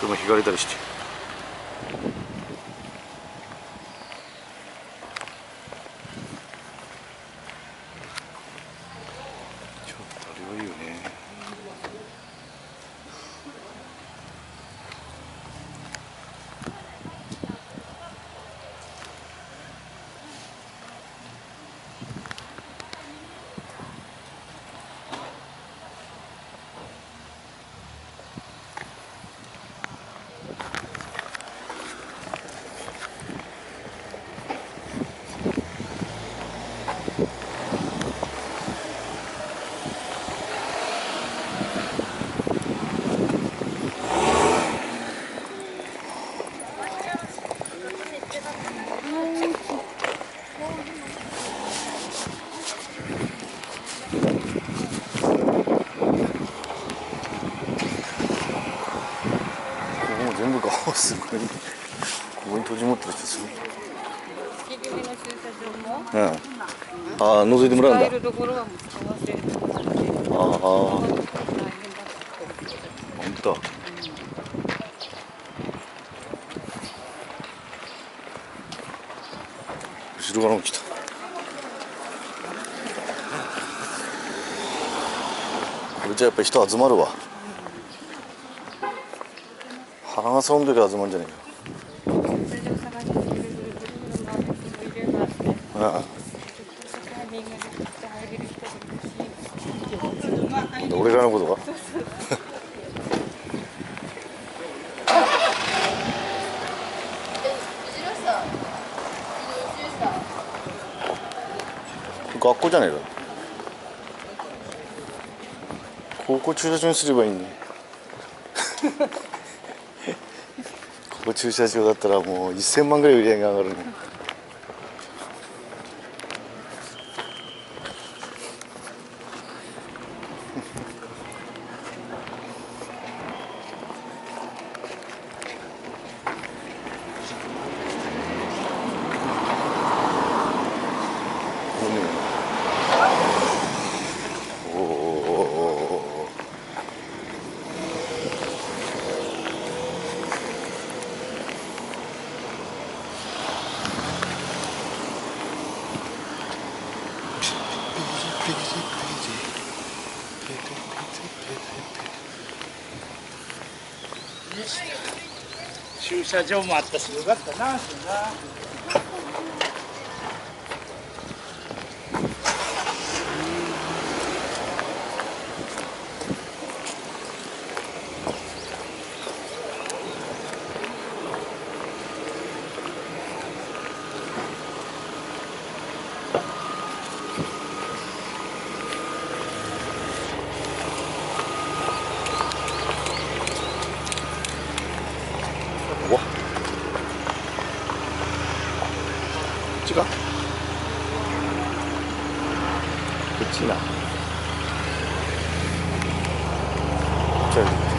車ひかれたりしてちょっとあれはいいよねここも全部がすごいここに閉じ持ってる人すごいうんああ覗いてもらうんだああ本当。後ろからも来た。これじゃやっぱり人集まるわ。花が咲んでる集まるんじゃないか。ああ俺らのことは。学校じゃないか。高校駐車場にすればいいね。ここ駐車場だったらもう1000万ぐらい売り上げ上がるね。駐車場もあったしよかったなそれなうわこっちかこっちなじゃあ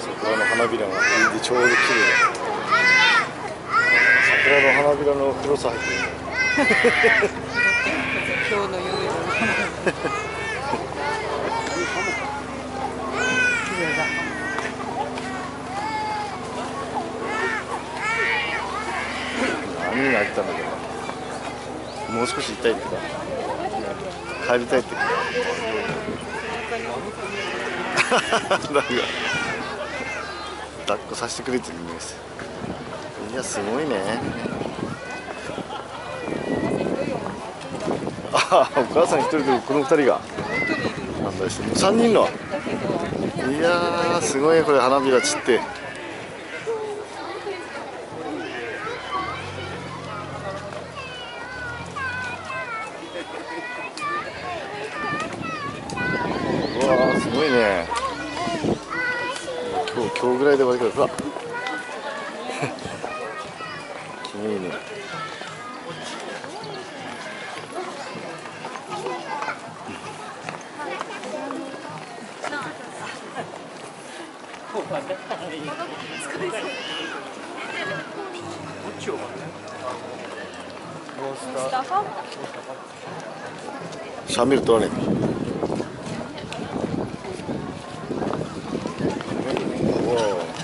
桜の花びらがい。い。でちょうど綺麗桜の花びらの黒さ入ってる今日の夜何になったんだけどもう少しいたいってか帰りたいってかなんか抱っこさせてくれって言うんですいやすごいねああお母さん一人とこの二人が。なんだして三人の。いやすごいこれ花びら散って。うわーすごいね。今日今日ぐらいで終わりか。うわ。シャミルとあれ。おお、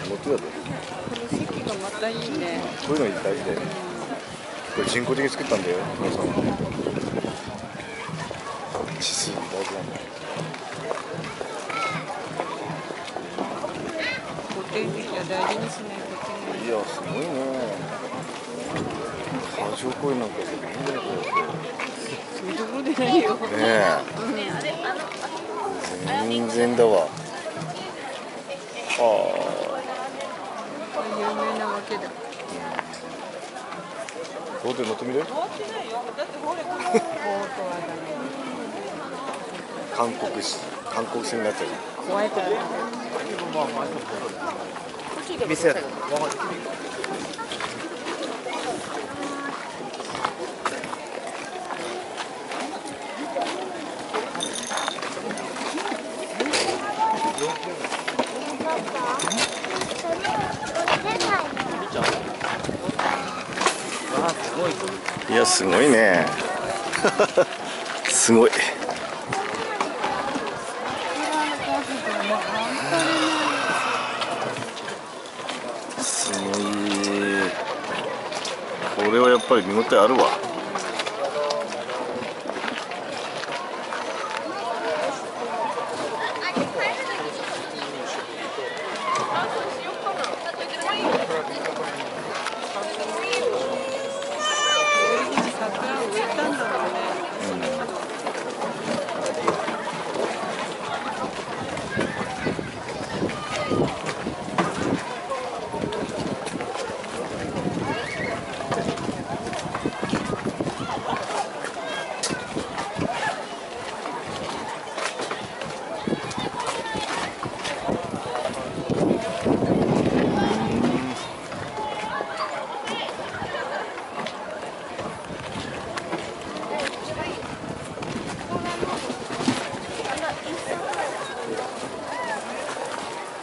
持ってたで。この席がまたいい？ねこういうの大事だよね。これ人工的に作ったんだよ、お父さん。大事にしないといけないいや、すごいね。過剰公園なんかさ、全然こそういうところでないよう。ねえ。全然だわ。は有名なわけだあ。どうで乗ってみる。ボートはダメ韓国し、韓国戦になっちゃう。怖いから店やいや、すごいね。すごい。これはやっぱり見応えあるわ。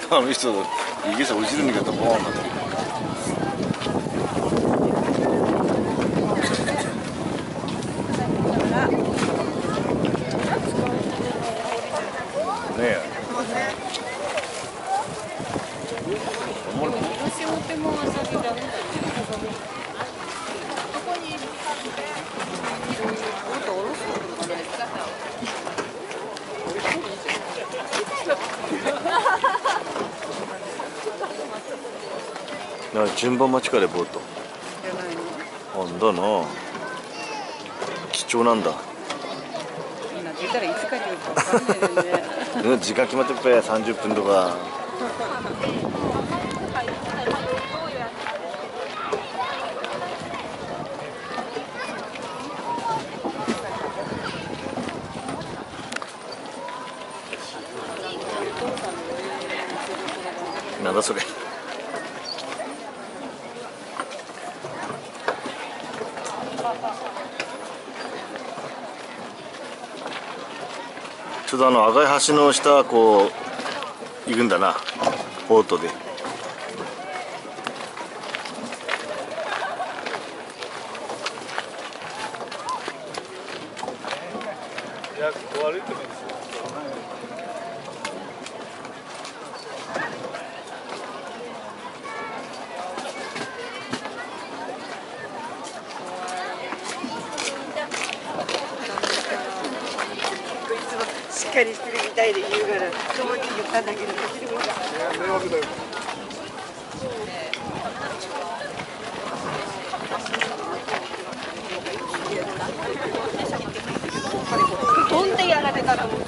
あの人、イギリス落ちるんだけど、ボーン順番待ちかでボート。じゃないのほんだな。貴重なんだ。今出たらいつかにるかわかんないよねうん時間決まってっぺ、30分とか。なんだそれ。当だあの赤い橋の下こう行くんだな。ボートでいや、ここ歩いてもいいですよ。しっかりしてるみたいで言うからそう言ったんだけど走るもんか迷惑だよ。飛んでやられたと思う